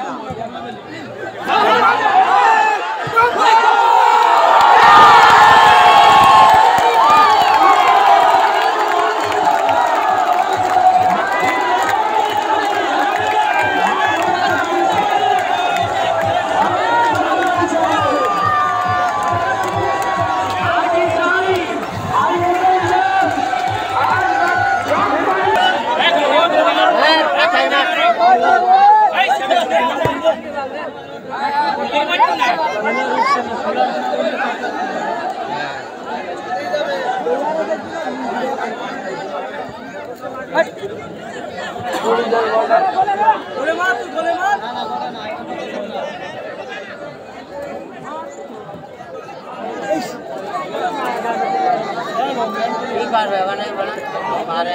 হয় না। পারবে মানে পারে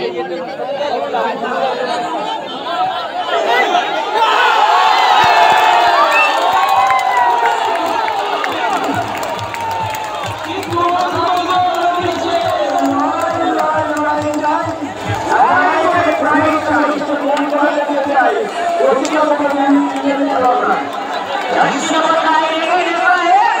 Yang disebut lain ini lain.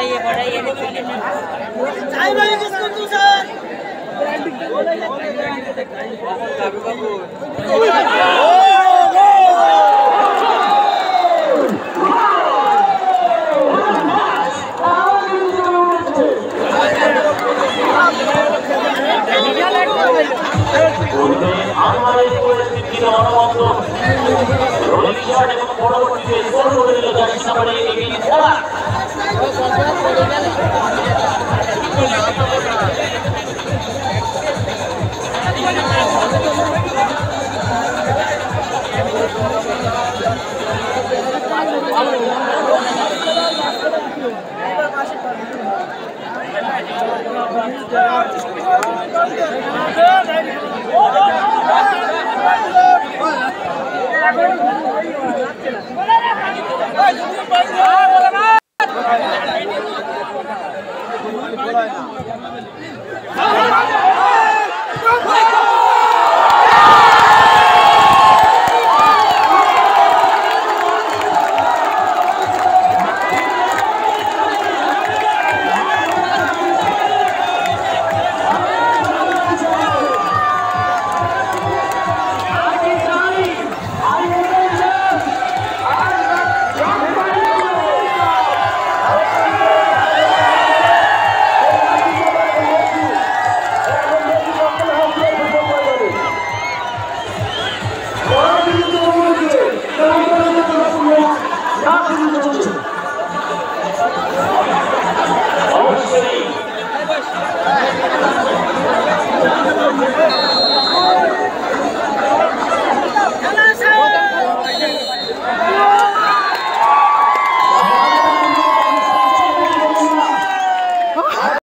बढ़ाइए बढ़ाइए পূর্বে আমার এই পরিস্থিতির অনবদ্য রোহিত শট এবং পরবর্তীতে স্কোর করে দিল jersey Vai, vai, vai! Go, go, go, go, go, Yeah.